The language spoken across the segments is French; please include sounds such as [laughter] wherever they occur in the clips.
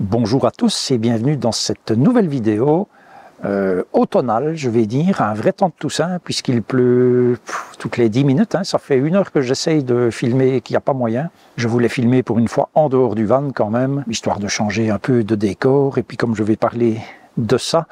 Bonjour à tous et bienvenue dans cette nouvelle vidéo euh, automnale, je vais dire, un vrai temps de Toussaint, puisqu'il pleut toutes les 10 minutes. Hein. Ça fait une heure que j'essaye de filmer et qu'il n'y a pas moyen. Je voulais filmer pour une fois en dehors du van quand même, histoire de changer un peu de décor. Et puis comme je vais parler de ça.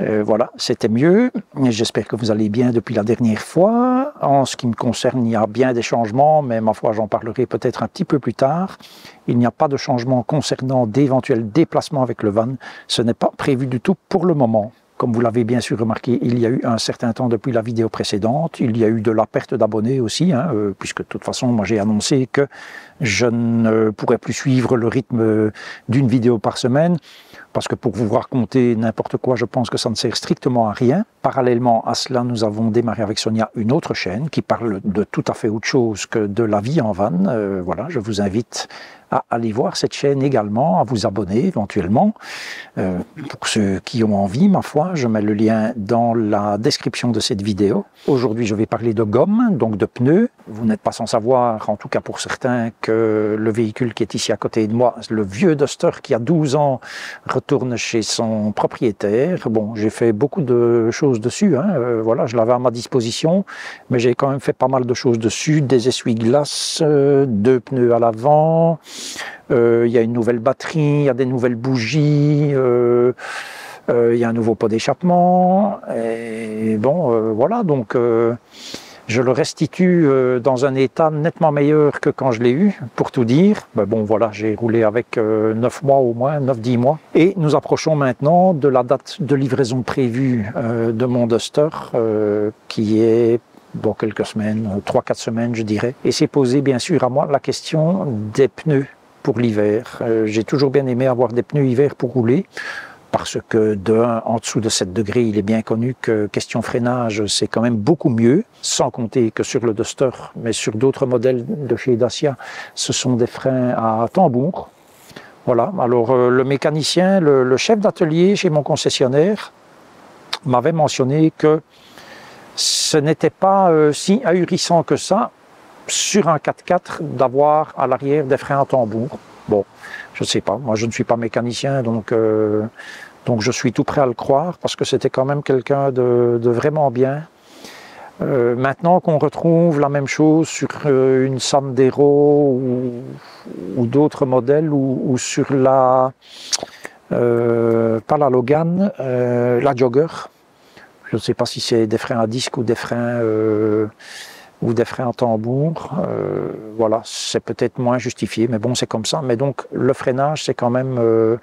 Euh, voilà, c'était mieux. J'espère que vous allez bien depuis la dernière fois. En ce qui me concerne, il y a bien des changements, mais ma foi, j'en parlerai peut-être un petit peu plus tard. Il n'y a pas de changement concernant d'éventuels déplacements avec le van. Ce n'est pas prévu du tout pour le moment. Comme vous l'avez bien sûr remarqué, il y a eu un certain temps depuis la vidéo précédente, il y a eu de la perte d'abonnés aussi, hein, euh, puisque de toute façon, moi j'ai annoncé que je ne pourrais plus suivre le rythme d'une vidéo par semaine, parce que pour vous raconter n'importe quoi, je pense que ça ne sert strictement à rien. Parallèlement à cela, nous avons démarré avec Sonia une autre chaîne qui parle de tout à fait autre chose que de la vie en van. Euh, voilà, je vous invite à aller voir cette chaîne également, à vous abonner éventuellement. Euh, pour ceux qui ont envie, ma foi, je mets le lien dans la description de cette vidéo. Aujourd'hui, je vais parler de gomme, donc de pneus. Vous n'êtes pas sans savoir, en tout cas pour certains, que le véhicule qui est ici à côté de moi, le vieux Duster qui a 12 ans, retourne chez son propriétaire. Bon, j'ai fait beaucoup de choses dessus, hein. euh, voilà, je l'avais à ma disposition, mais j'ai quand même fait pas mal de choses dessus, des essuie-glaces, euh, deux pneus à l'avant, il y a une nouvelle batterie, il y a des nouvelles bougies, euh, euh, il y a un nouveau pot d'échappement. Et bon, voilà, donc je le restitue dans un état nettement meilleur que quand je l'ai eu, pour tout dire. Mais bon, voilà, j'ai roulé avec 9 mois au moins, 9-10 mois. Et nous approchons maintenant de la date de livraison prévue de mon Duster, qui est dans quelques semaines, 3-4 semaines je dirais. Et c'est posé bien sûr à moi la question des pneus pour l'hiver. Euh, J'ai toujours bien aimé avoir des pneus hiver pour rouler parce que 1, en dessous de 7 degrés, il est bien connu que question freinage, c'est quand même beaucoup mieux, sans compter que sur le Duster, mais sur d'autres modèles de chez Dacia, ce sont des freins à tambour. Voilà, alors euh, le mécanicien, le, le chef d'atelier chez mon concessionnaire m'avait mentionné que ce n'était pas euh, si ahurissant que ça sur un 4x4 d'avoir à l'arrière des freins à tambour. Bon, je ne sais pas, moi je ne suis pas mécanicien, donc, euh, donc je suis tout prêt à le croire, parce que c'était quand même quelqu'un de, vraiment bien. Euh, maintenant qu'on retrouve la même chose sur une Sandero ou, d'autres modèles, ou, ou, sur la, pas la Logan, la Jogger, je ne sais pas si c'est des freins à disque ou des freins ou des freins à tambour. Euh, voilà, c'est peut-être moins justifié, mais bon, c'est comme ça. Mais donc, le freinage, c'est quand même euh,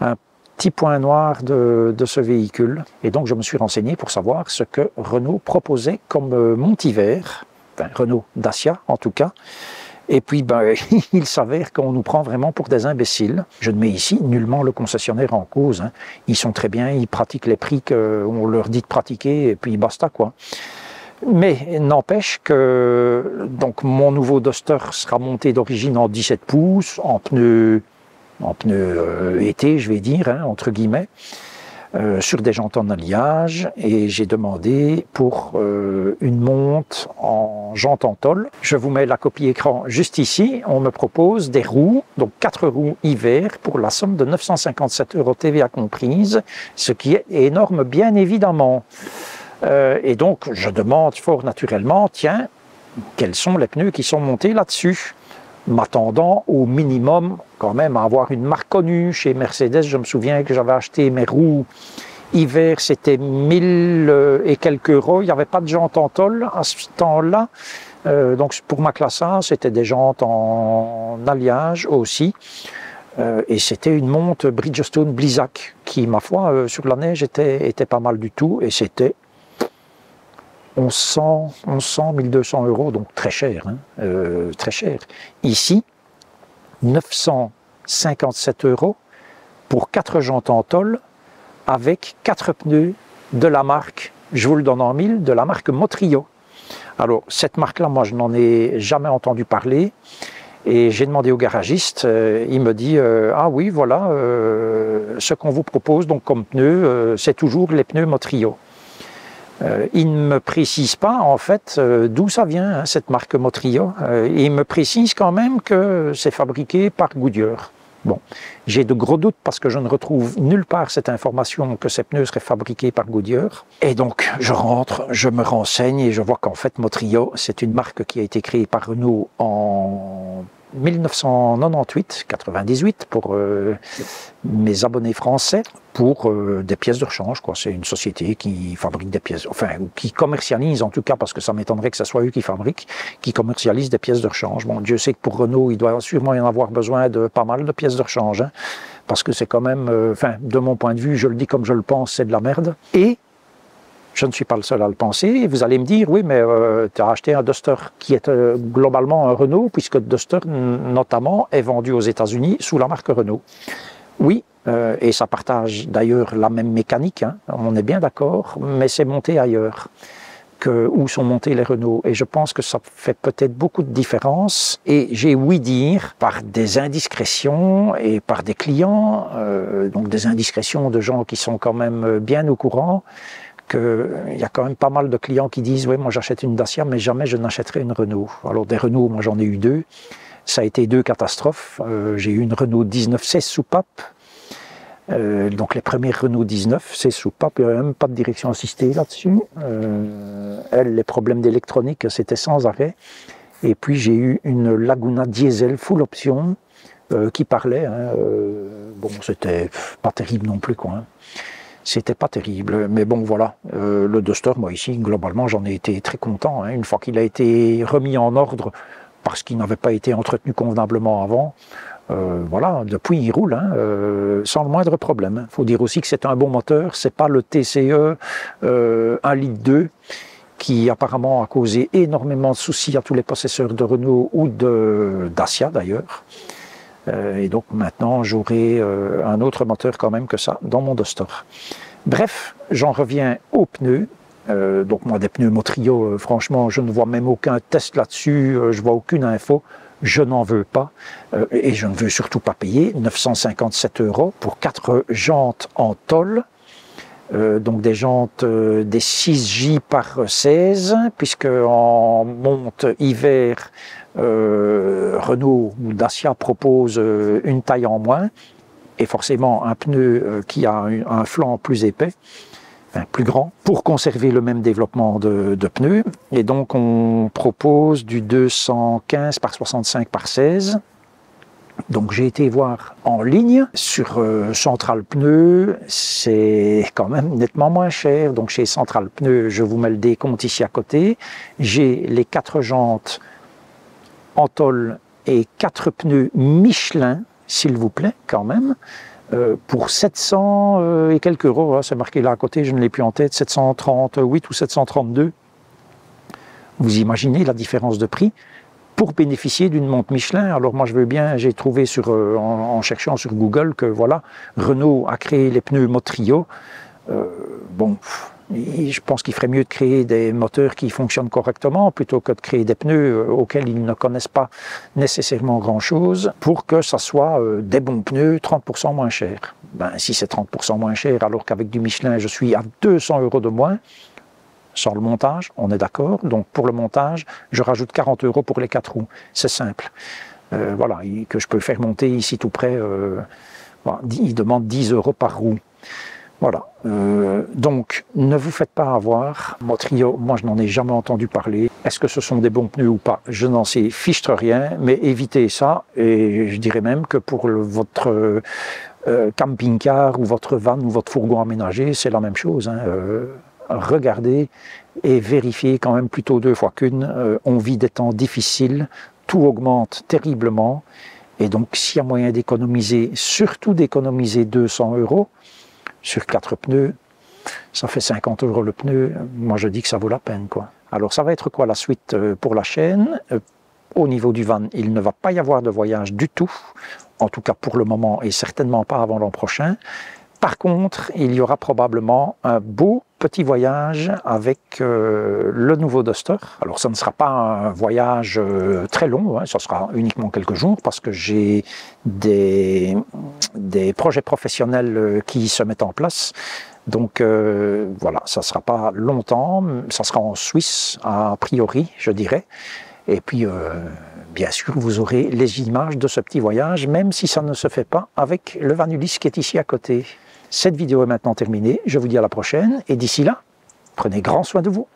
un petit point noir de, de, ce véhicule. Et donc, je me suis renseigné pour savoir ce que Renault proposait comme euh, Montiver, enfin, Renault Dacia en tout cas. Et puis, ben, [laughs] il s'avère qu'on nous prend vraiment pour des imbéciles. Je ne mets ici nullement le concessionnaire en cause. Hein. Ils sont très bien, ils pratiquent les prix qu'on leur dit de pratiquer, et puis basta, quoi. Mais n'empêche que donc mon nouveau Duster sera monté d'origine en 17 pouces, en pneu, en pneu euh, été, je vais dire, hein, entre guillemets, euh, sur des jantes en alliage. Et j'ai demandé pour euh, une monte en jante en tôle. Je vous mets la copie écran juste ici. On me propose des roues, donc quatre roues hiver pour la somme de 957 euros TVA comprise, ce qui est énorme, bien évidemment. Euh, et donc, je demande fort naturellement, tiens, quels sont les pneus qui sont montés là-dessus? M'attendant au minimum quand même à avoir une marque connue. Chez Mercedes, je me souviens que j'avais acheté mes roues hiver, c'était 1000 euh, et quelques euros. Il n'y avait pas de jantes en tôle à ce temps-là. Euh, donc pour ma classe A, c'était des jantes en alliage aussi. Euh, et c'était une monte Bridgestone Blizzak qui, ma foi, sur la neige était, était pas mal du tout. Et c'était 1100, 1100, 1200 euros, donc très cher, hein, euh, très cher. Ici, 957 euros pour 4 jantes en tôle avec 4 pneus de la marque, je vous le donne en mille, de la marque Motrio. Alors, cette marque-là, moi, je n'en ai jamais entendu parler. Et j'ai demandé au garagiste, euh, il me dit euh, Ah oui, voilà, ce qu'on vous propose donc comme pneus, c'est toujours les pneus Motrio. Euh, il ne me précise pas en fait euh, d'où ça vient hein, cette marque Motrio. Euh, il me précise quand même que c'est fabriqué par Goodyear. Bon, j'ai de gros doutes parce que je ne retrouve nulle part cette information que ces pneus seraient fabriqués par Goodyear. Et donc, je rentre, je me renseigne et je vois qu'en fait, Motrio, c'est une marque qui a été créée par Renault en 1998, 98 pour euh, mes abonnés français pour euh, des pièces de rechange. Quoi. C'est une société qui fabrique des pièces, enfin qui commercialise en tout cas parce que ça m'étonnerait que ce soit eux qui fabriquent, qui commercialise des pièces de rechange. Bon, Dieu sait que pour Renault, il doit sûrement y en avoir besoin de pas mal de pièces de rechange, hein, parce que c'est quand même, euh, enfin de mon point de vue, je le dis comme je le pense, c'est de la merde. Et je ne suis pas le seul à le penser. vous allez me dire, oui, mais euh, tu as acheté un Duster qui est euh, globalement un Renault, puisque Duster, notamment, est vendu aux États-Unis sous la marque Renault. Oui, euh, et ça partage d'ailleurs la même mécanique, hein, on est bien d'accord, mais c'est monté ailleurs que où sont montés les Renault. Et je pense que ça fait peut-être beaucoup de différence. Et j'ai ouï dire, par des indiscrétions et par des clients, donc des indiscrétions de gens qui sont quand même bien au courant, il y a quand même pas mal de clients qui disent oui moi j'achète une Dacia mais jamais je n'achèterai une Renault. Alors des Renault moi j'en ai eu deux. Ça a été deux catastrophes. Euh, j'ai eu une Renault 19 16 soupape. Euh, donc les premières Renault 19 16 soupapes, il n'y avait même pas de direction assistée là-dessus. Euh, elle, les problèmes d'électronique, c'était sans arrêt. Et puis j'ai eu une Laguna diesel full option qui parlait. Hein, bon, c'était pas terrible non plus quoi. Hein c'était pas terrible. Mais bon, voilà, euh, le Duster, moi ici, globalement, j'en ai été très content. Hein. Une fois qu'il a été remis en ordre, parce qu'il n'avait pas été entretenu convenablement avant, euh, voilà, depuis il roule, hein, euh, sans le moindre problème. Il faut dire aussi que c'est un bon moteur, c'est pas le TCE 1 litre 2 qui apparemment a causé énormément de soucis à tous les possesseurs de Renault ou de Dacia d'ailleurs. Euh, et donc maintenant, j'aurai euh, un autre moteur quand même que ça dans mon Duster. Bref, j'en reviens aux pneus. Euh, donc moi, des pneus Motrio, franchement, je ne vois même aucun test là-dessus, je vois aucune info. Je n'en veux pas et je ne veux surtout pas payer 957 euros pour quatre jantes en tôle. Donc des jantes des 6J par 16, puisque en monte hiver euh, Renault ou Dacia propose euh, une taille en moins et forcément un pneu euh, qui a un, flanc plus épais, plus grand, pour conserver le même développement de, pneus. Et donc on propose du 215 par 65 par 16. Donc j'ai été voir en ligne sur Central Pneus, c'est quand même nettement moins cher. Donc chez Central Pneus, je vous mets le décompte ici à côté. J'ai les quatre jantes en et quatre pneus Michelin, s'il vous plaît, quand même, euh, pour 700 euh, et quelques euros. Hein, c'est marqué là à côté, je ne l'ai plus en tête, 738 ou 732. Vous imaginez la différence de prix pour bénéficier d'une montre Michelin. Alors moi je veux bien, j'ai trouvé sur, euh, en, cherchant sur Google que voilà, Renault a créé les pneus Motrio. bon, je pense qu'il ferait mieux de créer des moteurs qui fonctionnent correctement plutôt que de créer des pneus euh, auxquels ils ne connaissent pas nécessairement grand-chose pour que ça soit euh, des bons pneus 30% moins chers. Ben, si c'est 30% moins cher alors qu'avec du Michelin je suis à 200 euros de moins, sans le montage, on est d'accord. Donc pour le montage, je rajoute 40 euros pour les quatre roues. C'est simple. Euh, voilà, que je peux faire monter ici tout près. il demande 10 euros par roue. Voilà. Euh, donc, ne vous faites pas avoir. Motrio, moi, je n'en ai jamais entendu parler. Est-ce que ce sont des bons pneus ou pas? Je n'en sais fichtre rien, mais évitez ça. Et je dirais même que pour votre euh, camping-car ou votre van ou votre fourgon aménagé, c'est la même chose. Hein. Euh, regardez et vérifiez quand même plutôt deux fois qu'une. on vit des temps difficiles, tout augmente terriblement. Et donc, s'il y a moyen d'économiser, surtout d'économiser 200 euros, sur quatre pneus, ça fait 50 euros le pneu. Moi, je dis que ça vaut la peine. Quoi. Alors, ça va être quoi la suite euh, pour la chaîne? Euh, Au niveau du van, il ne va pas y avoir de voyage du tout, en tout cas pour le moment, et certainement pas avant l'an prochain. Par contre, il y aura probablement un beau petit voyage avec euh, le nouveau Duster. Alors, ça ne sera pas un voyage euh, très long, hein, ça sera uniquement quelques jours parce que j'ai des, projets professionnels euh, qui se mettent en place. Donc voilà, ça ne sera pas longtemps, ça sera en Suisse a priori, je dirais. Et puis bien sûr, vous aurez les images de ce petit voyage, même si ça ne se fait pas avec le Vanulis qui est ici à côté. Cette vidéo est maintenant terminée, je vous dis à la prochaine, et d'ici là, prenez grand soin de vous.